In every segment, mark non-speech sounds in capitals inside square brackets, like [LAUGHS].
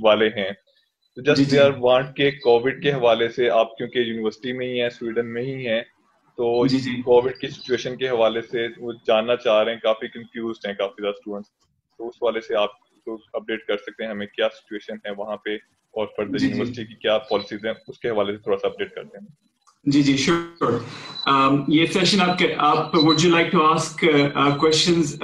वाले हैं। तो जस्ट दे आर वांट के कोविड के हवाले से आप क्योंकि यूनिवर्सिटी में ही है स्वीडन में ही है तो कोविड की सिचुएशन के हवाले से वो जानना चाह रहे हैं काफ़ी कंफ्यूज हैं काफ़ी ज़्यादा स्टूडेंट्स तो उस वाले से आप तो अपडेट कर सकते हैं हमें क्या सिचुएशन है वहाँ पे और फर्दर यूनिवर्सिटी की क्या पॉलिसीज़ हैं उसके हवाले से थोड़ा सा अपडेट करते हैं। जी जी श्योर um, ये सेशन आपके आप would you like to ask questions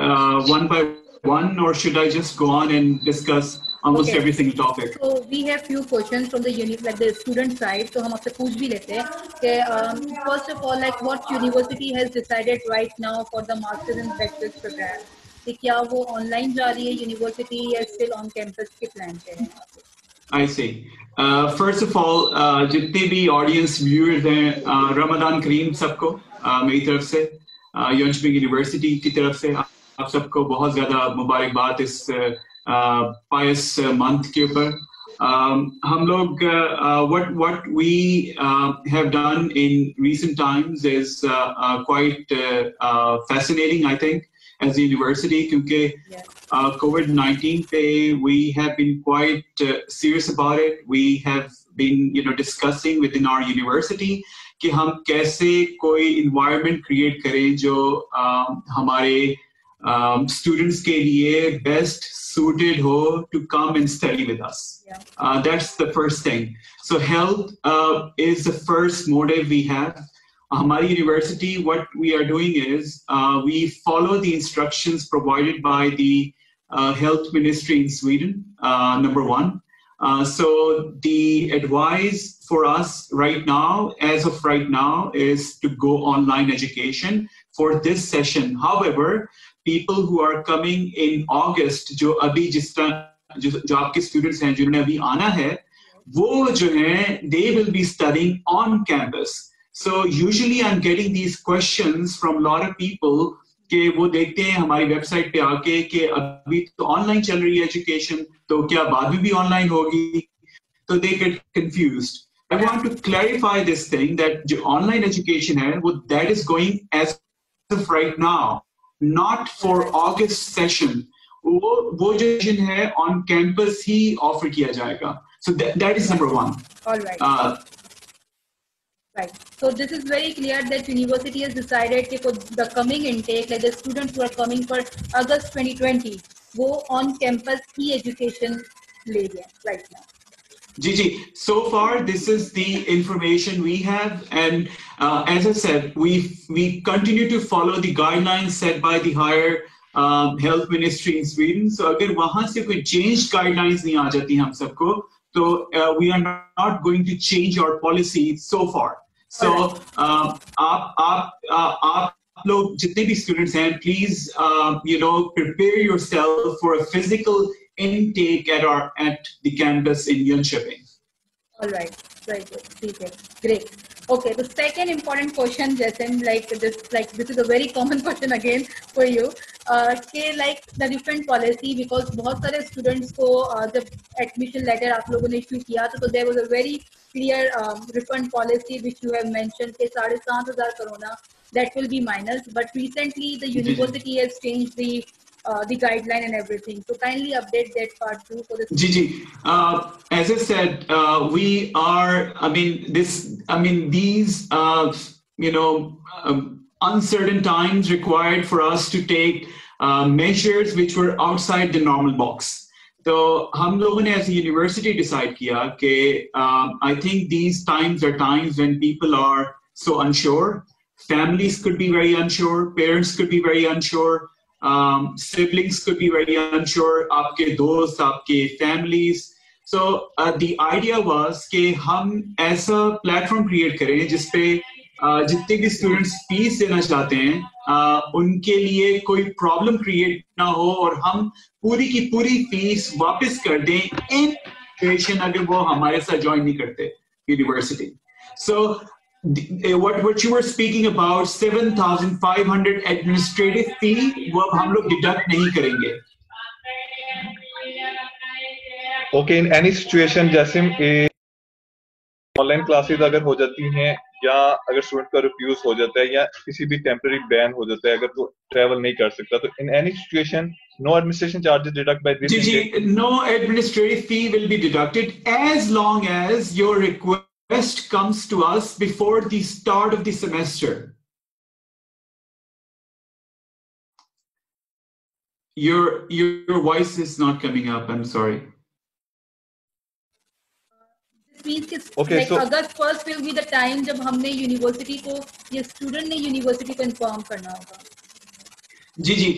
one by one or should I just go on and discuss almost okay. every single topic? So we have few questions from the uni like the student side. So हम आपसे पूछ भी लेते हैं कि um, first of all like what university has decided right now for the masters and bachelor's program? कि क्या वो ऑनलाइन जा रही है यूनिवर्सिटी या स्टिल ऑन कैंपस के प्लान पे है I see. Uh, first of all, uh, जितने भी ऑडियंस व्यूअर्स हैं uh, रमज़ान करीम सबको uh, मेरी तरफ़ से यंशबिंग uh, यूनिवर्सिटी की तरफ़ से आप सबको बहुत ज़्यादा मुबारकबाद इस पायस uh, मंथ के ऊपर um, हम लोग what what we uh, have done in recent times is uh, uh, quite uh, fascinating I think as a university because uh, COVID-19 we have been quite uh, serious about it. We have been you know discussing within our university कि हम कैसे कोई environment create करें जो uh, हमारे um, students के लिए best suited ho to come and study with us. Yeah. Uh, that's the first thing. So health uh, is the first motive we have. Hamari University, what we are doing is uh, we follow the instructions provided by the uh, health ministry in Sweden, uh, number one. Uh, so the advice for us right now, as of right now, is to go online education for this session. However, people who are coming in August, जो अभी जिस तरह जो, जो आपके students हैं जिन्होंने अभी आना है, वो जो हैं, they will be studying on campus. So usually I'm getting these questions from a lot of people कि वो देखते हैं हमारी वेबसाइट पे आके कि अभी तो ऑनलाइन चल रही है एजुकेशन तो क्या बाद में भी ऑनलाइन होगी तो they get confused I want to clarify this thing that जो online education है वो that is going as of right now Not for August session वो वो जो सेशन है ऑन कैंपस ही ऑफ़र किया जाएगा so that is number one Right. So this is very clear that university has decided that for the coming intake, like the students who are coming for August 2020, go on campus e-education ले right now. Gigi, so far this is the information we have, and uh, as I said, we we continue to follow the guidelines set by the higher um, health ministry in Sweden. So अगर वहाँ से कोई change guidelines नहीं आ जाती हम सबको, तो uh, we are not going to change our policy so far. So uh, आप आप uh, आप लोग जितने भी students हैं please uh, you know prepare yourself for a physical intake at our at the campus in Jönköping. All right, very good, Okay, Great. Okay, the second important question, Jasim, like this, like this is a very common [LAUGHS] question again for you. Uh, के like the different policy because most of the students को uh, admission letter आप लोगों ने issue किया तो, there was a very clear um, refund policy which you have mentioned that will be minus. But recently the university has changed the uh, the guideline and everything. So kindly update that part too for the. Gigi, uh, as I said, uh, we are. I mean, this. I mean, these. Uh, you know, um, uncertain times required for us to take uh, measures which were outside the normal box. So, हम लोगों ने as a university decide किया कि um, I think these times are times when people are so unsure. Families could be very unsure. Parents could be very unsure um, siblings could be very unsure, आपके दोस्त, आपके families. So uh, the idea was कि हम ऐसा platform create करें जिसपे uh, जितने भी students fees देना चाहते हैं uh, उनके लिए कोई problem create ना हो और हम पूरी की पूरी fees वापस कर दें in situation अगर वो हमारे साथ join नहीं करते university. So uh, what what you were speaking about 7500 administrative fee वो अब हम लोग deduct नहीं करेंगे। Okay in any situation Jasim online classes अगर हो जाती हैं या अगर स्टूडेंट का रिफ्यूज हो जाता है या किसी भी टेम्पररी बैन हो जाता है अगर वो ट्रेवल नहीं कर सकता तो in any situation no administration charges deduct by this ji ji no administrative fee will be deducted as long as your request comes to us before the start of the semester your your voice is not coming up i'm sorry means कि like August first will be the time जब हमने university को ये student ने university को inform करना होगा जी जी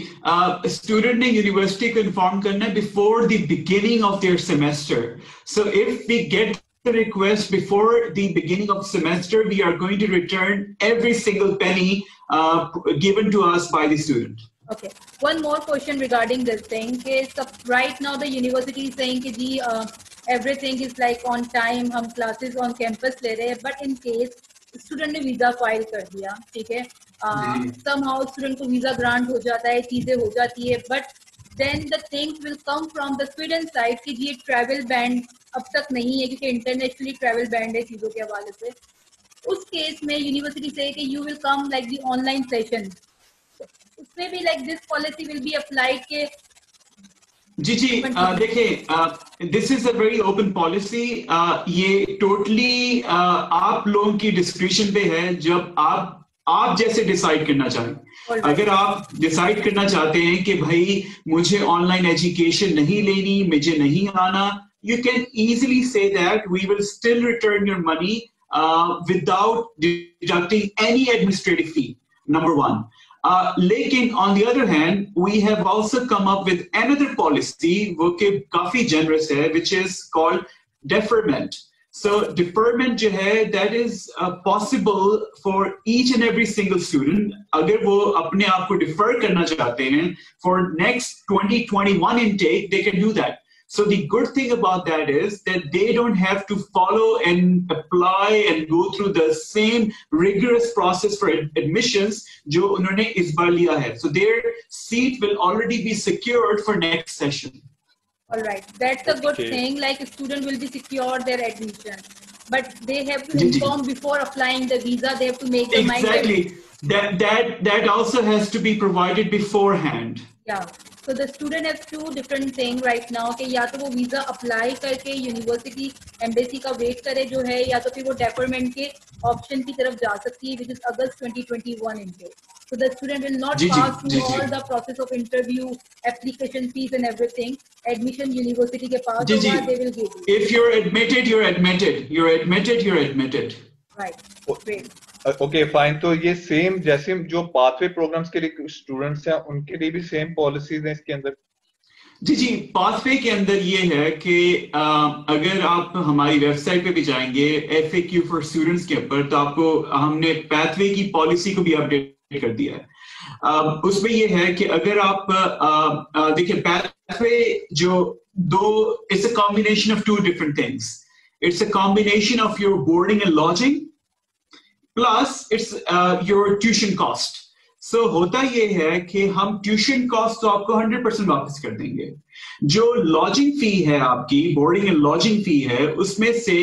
स्टूडेंट ने यूनिवर्सिटी को इन्फॉर्म करना है before the beginning of their semester so if we get the request before the beginning of semester we are going to return every single penny uh, given to us by the student okay one more question regarding this thing is right now the university is saying कि जी uh, everything is like on time हम classes on campus ले रहे हैं but in case student ने visa file कर दिया ठीक है सम हाउ स्टूडेंट को वीजा ग्रांट हो जाता है चीजें हो जाती है but then the things will come from the Sweden side कि ये ट्रैवल बैंड अब तक नहीं है क्योंकि इंटरनेशनली ट्रैवल बैंड है चीज़ों के हवाले से। उस केस में यूनिवर्सिटी से कि you will come like the online session उसमें भी like this policy will be applied के जी जी देखिए this is a very open policy ये टोटली uh, आप लोगों की डिस्क्रिप्शन पे है। जब आप आप जैसे डिसाइड करना चाहें। अगर आप डिसाइड करना चाहते हैं कि भाई मुझे ऑनलाइन एजुकेशन नहीं लेनी मुझे नहीं आना you can easily say that we will still return your money without deducting any administrative fee number one Uh, लेकिन on the other hand we have also come up with another policy, वो के काफ़ी generous है, which is called deferment. So deferment जो है, that is uh, possible for each and every single student. अगर वो अपने आप को defer करना चाहते हैं, for next 2021 intake, they can do that. So the good thing about that is that they don't have to follow and apply and go through the same rigorous process for admissions जो उन्होंने इस बार लिया है. So their seat will already be secured for next session. All right, that's a good okay. thing. Like a student will be secured their admission, but they have to inform before applying the visa. They have to make their exactly. mind. Exactly. That that that also has to be provided beforehand. Yeah. So the student has two different thing right now कि या तो वो visa apply करके university embassy का wait करे जो है या तो फिर वो डेफरमेंट के ऑप्शन की तरफ जा सकती है विच इज अगस्त 2021 इनके So the student will not जी, pass through all the process of interview application fees and everything admission university के पास जी, होगा they will give you if you're admitted you're admitted you're admitted you're admitted right great okay fine तो ये same जैसे जो pathway programmes के लिए students हैं उनके लिए भी सेम पॉलिसीज़ हैं इसके अंदर जी जी पाथवे के अंदर ये है कि अगर आप हमारी वेबसाइट पे भी जाएँगे F A Q for students के ऊपर तो आपको हमने पाथवे की पॉलिसी को भी अपडेट कर दिया है उसमें ये है कि अगर आप देखिए पाथवे जो दो it's a combination of two different things it's a combination of your boarding and lodging plus it's your tuition cost so so, होता ये है कि हम ट्यूशन कॉस्ट तो आपको 100 परसेंट वापस कर देंगे। जो लॉजिंग फ़ी है आपकी बोर्डिंग एंड लॉजिंग फ़ी है उसमें से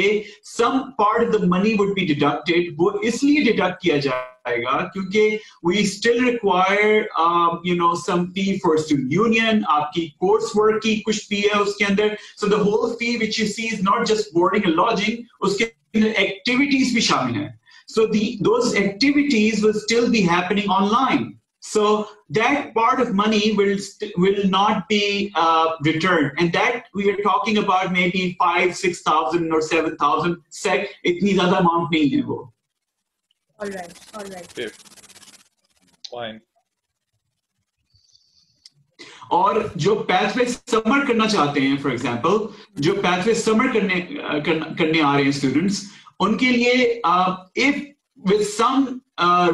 some part of the money would be deducted वो इसलिए डिडक्ट किया जाएगा क्योंकि we still require you know some fee for student union आपकी कोर्स वर्क की कुछ फ़ी है उसके अंदर। So the whole fee which you see is not just boarding and lodging उसके एक्टिविटीज़ भी शामिल है। So the, those activities will still be happening online. So that part of money will, will not be uh, returned. And that we are talking about maybe five, 6,000 or 7,000 SEK. Itni other amount nahi hai. All right, all right. Fine. और जो pathway summer करना चाहते हैं for example जो pathway summer करने करने आ रहे हैं स्टूडेंट्स उनके लिए if with some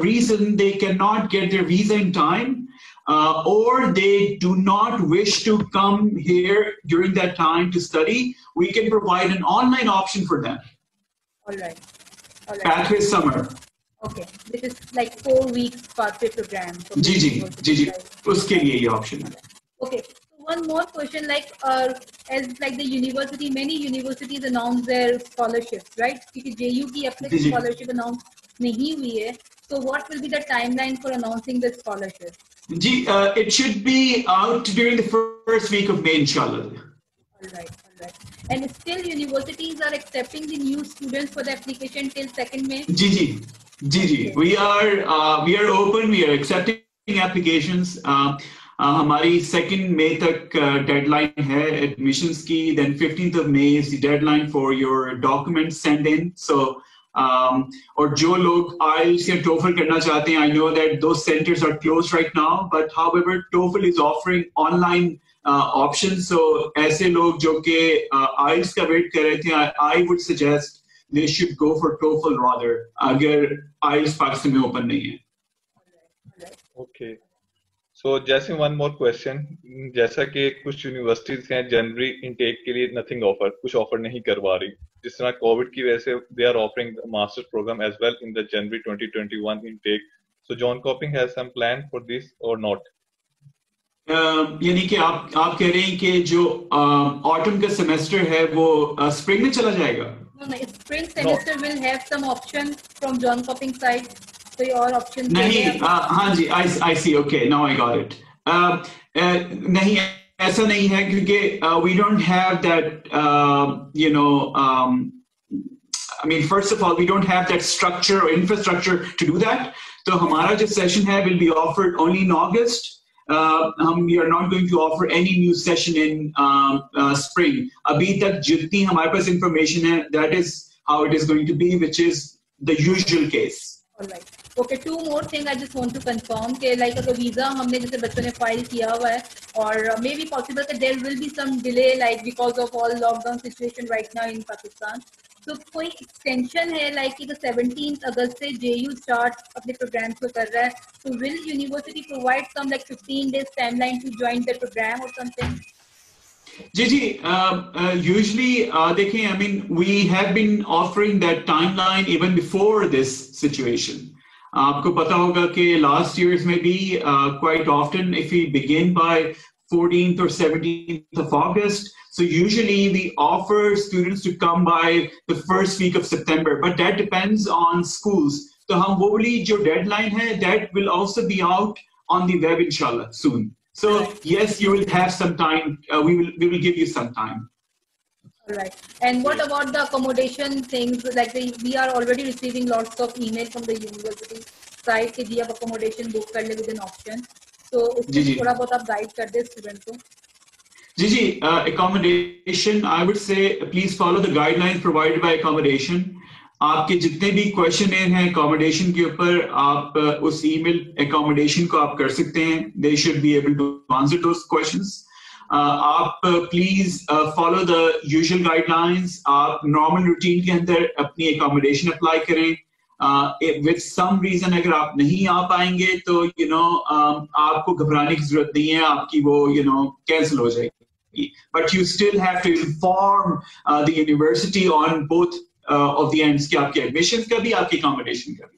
reason they can not gate there visa in time Uh, or they do not wish to come here during that time to study, we can provide an online option for them. All right. All right. Pathway Summer. Okay. This is like four weeks pathway program. जी जी जी जी उसके लिए ये option है. Okay. one more question, like uh, as like the university, many universities announce their scholarships, right? Because JU की अपने scholarship announce नहीं हुई है. So what will be the timeline for announcing the scholarship? Ji, uh, it should be out during the first week of May, inshallah. All right, all right. And still universities are accepting the new students for the application till 2nd May? Ji, ji. Ji, ji. Okay. We are, uh, we are open, we are accepting applications. Uh, Uh, हमारी second मई तक deadline है admissions की then fifteenth of May is deadline for your document send in so और जो लोग IELTS या TOEFL करना चाहते हैं I know that though centres are close right now but however TOEFL is offering online option so ऐसे लोग जो कि आइल्स का वेट कर रहे थे I would suggest they should go for TOEFL rather अगर आइल्स पाकिस्तान में ओपन नहीं है। Okay okay. सो so, जैसे वन मोर क्वेश्चन जैसा कि कुछ यूनिवर्सिटीज हैं जनवरी इनटेक के लिए नथिंग ऑफ़र कुछ ऑफ़र नहीं करवा रही। जिस तरह कोविड की वजह से they are offering masters programme as well in the January 2021 intake so Jönköping has some plan for this or not यानी कि आप आप कह रहे हैं कि जो ऑटम uh, का सेमेस्टर है वो स्प्रिंग uh, में चला जाएगा? No, no, spring semester no. will have some option from John Coping side कोई और ऑप्शन नहीं हाँ जी आई आई सी okay now I got it नहीं ऐसा नहीं है क्योंकि we don't have that you know I mean, first of all, we don't have that structure or infrastructure to do that. So, हमारा जो session है will be offered only in August. Uh, um, we are not going to offer any new session in um, uh, spring. अभी तक जितनी हमारे पास information है, that is how it is going to be, which is the usual case. Right. Okay two more thing I just want to confirm कि like अगर visa हमने जैसे बच्चों ने फ़ाइल किया हुआ है, और मे बी पॉसिबल कि there will be some delay like because of all lockdown situation right now in Pakistan तो कोई एक्सटेंशन है लाइक कि सेवनटीन अगस्त से जेयू स्टार्ट अपने प्रोग्राम को कर रहा है तो will university provide some like 15 days timeline to join the programme or something ji ji usually देखें I mean we have been offering that timeline even before this situation आपको पता होगा कि लास्ट ईयर्स में भी quite often if we begin by 14th or 17th of August. So usually we offer students to come by the first week of September, but that depends on schools. So hum wo jo deadline hai, that will also be out on the web inshallah soon. So yes, you will have some time. Uh, we will we will give you some time. Right. And what about the accommodation things? Like the, we are already receiving lots of email from the university side कि जी आप accommodation book कर ले with an option. So उसमें थोड़ा बहुत आप guide कर दे student को. जी जी uh, accommodation I would say please follow the guidelines provided by accommodation. आपके जितने भी क्वेश्चन हैं अकोमोडेशन के ऊपर आप उस ईमेल अकोमोडेशन को आप कर सकते हैं। They should be able to answer those questions आप please follow the usual guidelines आप नॉर्मल रूटीन के अंदर अपनी एकोमोडेशन अप्लाई करें। विद सम रीजन अगर आप नहीं आ पाएँगे तो you you no know, um, आपको घबराने की ज़रूरत नहीं है। आपकी वो यू नो कैंसिल हो जाएगी। But you still have to inform the university on both of the ends कि आपके एडमिशन का भी आपकी अकोमोडेशन का भी।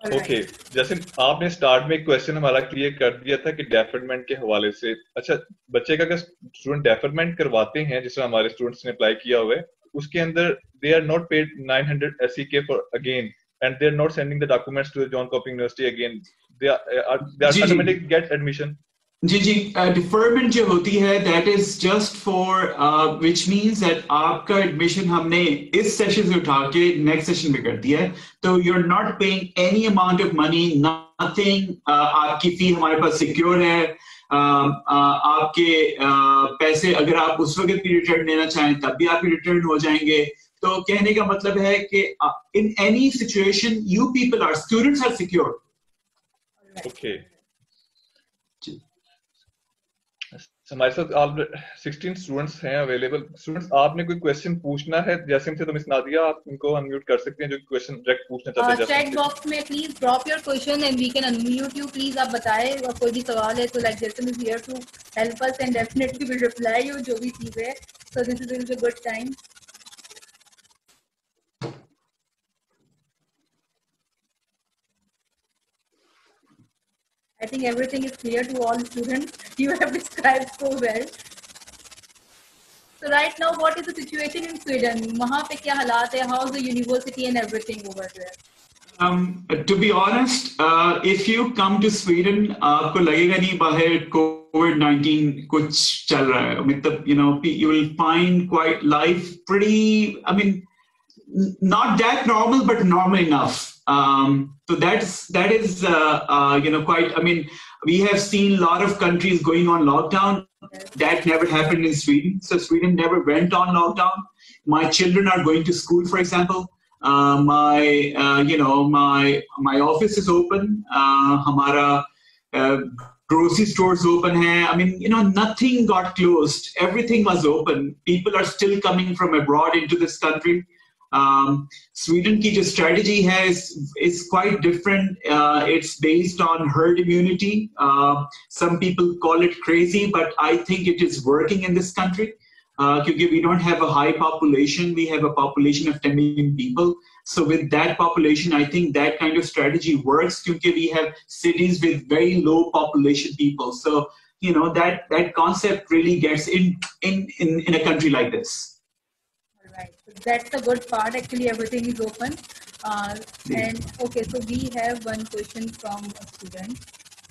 Okay okay. जैसे आपने स्टार्ट में एक क्वेश्चन हमारा क्लियर कर दिया था कि डेफरमेंट के हवाले से। अच्छा बच्चे का अगर स्टूडेंट डेफरमेंट करवाते हैं जिसमें हमारे स्टूडेंट्स ने अप्लाई किया हुआ है उसके अंदर दे आर नॉट पेड 900 के for again and they are not sending the documents to Jönköping university again they are they are automatic get admission जी जी डिफरमेंट जो होती है that is just for which means that आपका admission हमने इस session से उठा के नेक्स्ट सेशन में कर दिया है। तो you are not paying any amount of money nothing आपकी फ़ी हमारे पास सिक्योर है। uh, uh, आपके uh, पैसे अगर आप उस वक्त भी रिटर्न लेना चाहें तब भी आपके रिटर्न हो जाएँगे। तो कहने का मतलब है कि in any situation you people are students are secure okay हमारे साथ आप 16 स्टूडेंट्स हैं अवेलेबल स्टूडेंट्स आपने कोई क्वेश्चन पूछना है? जैसे से तो मिस नादिया आप इनको अनम्यूट कर सकते हैं जो क्वेश्चन डायरेक्ट पूछना चाहते हैं चैट बॉक्स में please drop your question and we can unmute you please आप बताएँ और कोई भी सवाल है तो लाइक जैसे is here to help us and definitely will reply you जो भी चीज़ है. So this is a good time think everything is clear to all students. [LAUGHS] You have described so well. So right now, what is the situation in Sweden? वहाँ पे क्या हालात है? How's the university and everything over there? Um, to be honest, uh, if you come to Sweden, आपको लगेगा नहीं बाहर COVID-19 कुछ चल रहा है. मतलब, you know, you will find quite life pretty, I mean, not that normal, but normal enough. Um, so that's that is uh, uh, you know quite. I mean, we have seen a lot of countries going on lockdown. That never happened in Sweden. So Sweden never went on lockdown. My children are going to school, for example. Uh, my uh, you know my my office is open. Uh, hamara uh, grocery stores open hai. I mean, you know, nothing got closed. Everything was open. People are still coming from abroad into this country. Um, Sweden strategy has is quite different. Uh, it's based on herd immunity. Uh, some people call it crazy, but I think it is working in this country. Uh, we don't have a high population, we have a population of 10 million people. So with that population, I think that kind of strategy works because we have cities with very low population people. So you know that that concept really gets in in in, in a country like this that's the good part. Actually, everything is open. Uh, and okay, so we have one question from a student.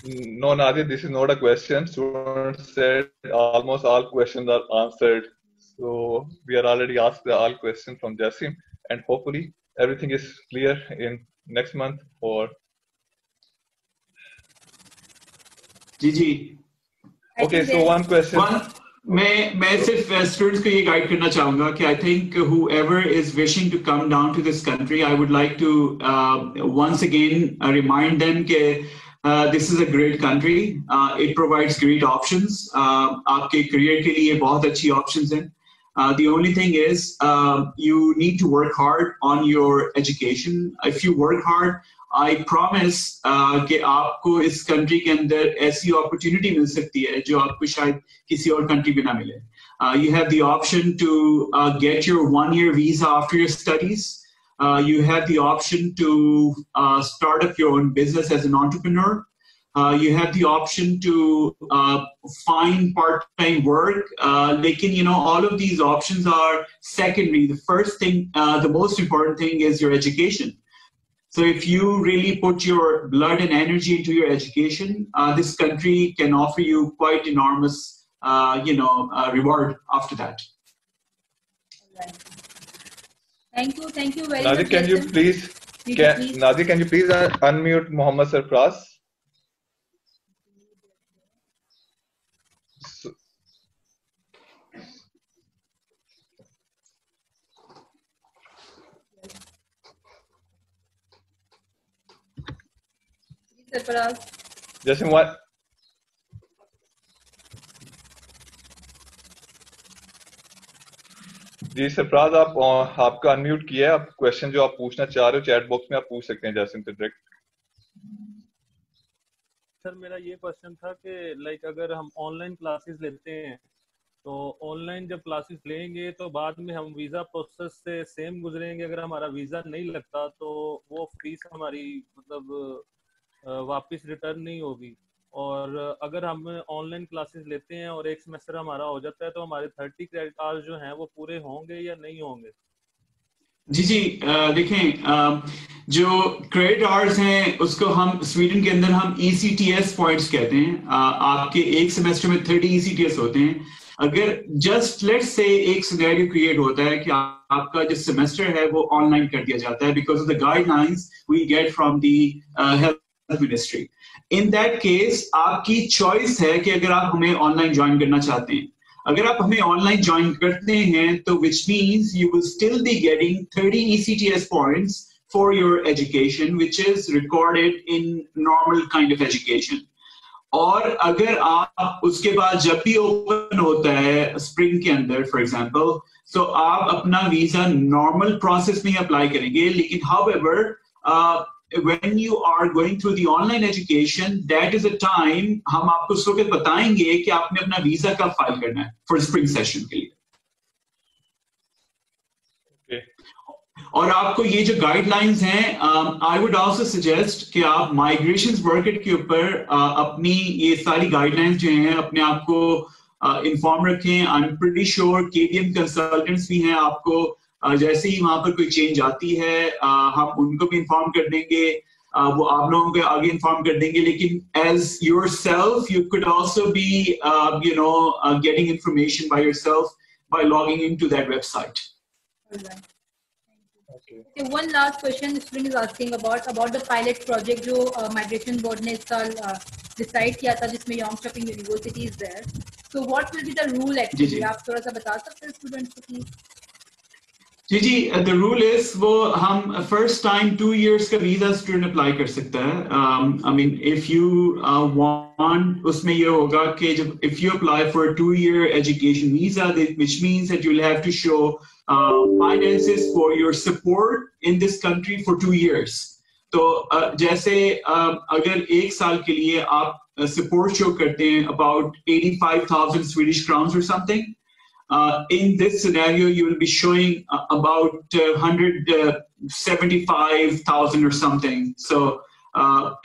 No, Nadia, this is not a question. Students said almost all questions are answered. So we are already asked the all questions from Jasim, and hopefully everything is clear in next month or. Gigi. Okay, so one question. One, मैं मैं सिर्फ students को ये guide करना चाहूंगा कि I think whoever is wishing to come down to this country I would like to uh, once again uh, remind them कि uh, this is a great country uh, it provides great options uh, आपके career के लिए बहुत अच्छी options हैं uh, the only thing is uh, you need to work hard on your education if you work hard I promise uh, कि आपको इस country के अंदर ऐसी अपॉर्चुनिटी मिल सकती है जो आपको शायद किसी और कंट्री में ना मिले you have the option to get your one year visa after your studies Uh, you have the option to uh, start up your own business as an entrepreneur. Uh, you have the option to uh, find part-time work. Like you know, all of these options are secondary. The first thing, the most important thing is your education. So if you really put your blood and energy into your education, uh, this country can offer you quite enormous, uh, you know, uh, reward after that. Thank you, thank you very Nadi, much. Can you please, can, please? Nadi, can you please uh, unmute Muhammad Sarfraz? Sarfaraz जैसे what जी सरफराज आप आपका unmute किया है। आप question जो आप पूछना चाह रहे हो चैट बॉक्स में आप पूछ सकते हैं जैसे से डायरेक्ट सर मेरा ये क्वेश्चन था कि लाइक अगर हम ऑनलाइन क्लासेस लेते हैं तो ऑनलाइन जब क्लासेस लेंगे तो बाद में हम वीज़ा प्रोसेस से सेम गुजरेंगे। अगर हमारा वीज़ा नहीं लगता तो वो फ़ीस हमारी मतलब वापस रिटर्न नहीं होगी। और अगर हम ऑनलाइन क्लासेस लेते हैं और एक सेमेस्टर हमारा हो जाता है तो हमारे थर्टी क्रेडिट आवर्स जो हैं, वो पूरे होंगे या नहीं होंगे? जी जी देखें जो क्रेडिट आवर्स हैं, उसको हम स्वीडन के अंदर हम E C T S points कहते हैं। आपके एक सेमेस्टर में thirty E C T S होते हैं। अगर जस्ट लेट से एक सिनेरियो क्रिएट होता है कि आपका जो सेमेस्टर है, वो ऑनलाइन कर दिया जाता है। Because of the guidelines we get from the health ministry in that case आपकी चॉइस है कि अगर आप हमें ऑनलाइन ज्वाइन करना चाहते हैं। अगर आप हमें ऑनलाइन ज्वाइन करते हैं तो which means you will still be getting thirty ECTS points for your education which is recorded in normal kind of education और अगर आप उसके बाद जब भी ओपन होता है स्प्रिंग के अंदर फॉर एग्ज़ाम्पल तो आप अपना वीज़ा नॉर्मल प्रोसेस में अप्लाई करेंगे। लेकिन however when you are going through the online education, that is a time हम आपको उस वक्त बताएँगे कि आपने अपना वीज़ा कब फ़ाइल करना है फॉर स्प्रिंग सेशन के लिए। और आपको ये जो गाइडलाइंस हैं आई वुड आल्सो सजेस्ट कि आप माइग्रेशन वर्केट के ऊपर uh, अपनी ये सारी गाइडलाइंस जो हैं अपने आप को इन्फॉर्म uh, रखें। I am pretty sure KDM consultants भी हैं आपको जैसे ही वहाँ पर कोई चेंज आती है uh, हम उनको भी इन्फॉर्म कर देंगे uh, वो आप लोगों को आगे इन्फॉर्म कर देंगे लेकिन as yourself you could also be you know getting information by yourself that website. All right. Okay. okay. One last question student is asking about about the pilot project जो uh, migration board ने इस साल uh, decide किया था जिसमें Yong Shopping University is there. So what will be the rule actually? आप थोड़ा सा बता सकते हैं students को please? जी जी द रूल इज वो हम फर्स्ट टाइम टू इयर्स का वीजा स्टूडेंट अप्लाई कर सकता है I mean if you want उसमें ये होगा कि जब if you apply for two year education visa which means that you will have to show finances for your support in this country for two years तो uh, जैसे uh, अगर एक साल के लिए आप सपोर्ट uh, शो करते हैं अबाउट 85,000 स्वीडिश क्राउन्स और something Uh, in this scenario, you will be showing uh, about uh, 175,000 or something. So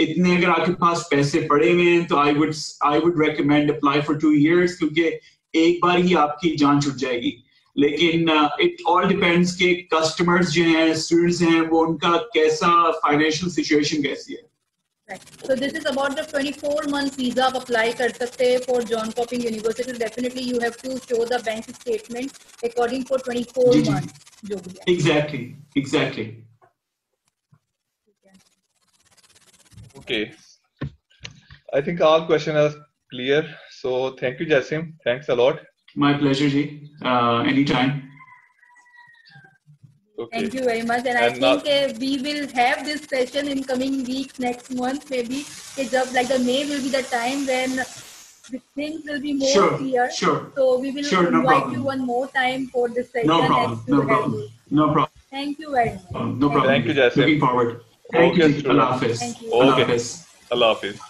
इतने अगर आपके पास पैसे पड़े हुए हैं तो I would I would recommend apply for two years क्योंकि एक बार ही आपकी जान छुट जाएगी लेकिन इट ऑल डिपेंड्स के कस्टमर्स जो हैं स्टूडेंट्स हैं वो उनका कैसा फाइनेंशियल सिचुएशन कैसी है Right. So this is about the 24 months visa apply कर सकते हैं for Jönköping University. Definitely you have to show the bank statement according for 24 months. Exactly. Exactly. Okay. I think all questions are clear. So thank you, Jasim. Thanks a lot. My pleasure, Ji. Uh, anytime. Okay. Thank you very much. And, and I think uh, we will have this session in coming weeks, next month maybe. Jab, like the May will be the time when the things will be more sure, clear. Sure. So we will sure, invite no you one more time for this session. No problem. No problem. No problem. Thank you very much. no problem. Thank you, Jasim. Looking forward. Thank okay, you. Allah Hafiz. Thank you. Allah Okay. Hafiz. Allah Hafiz.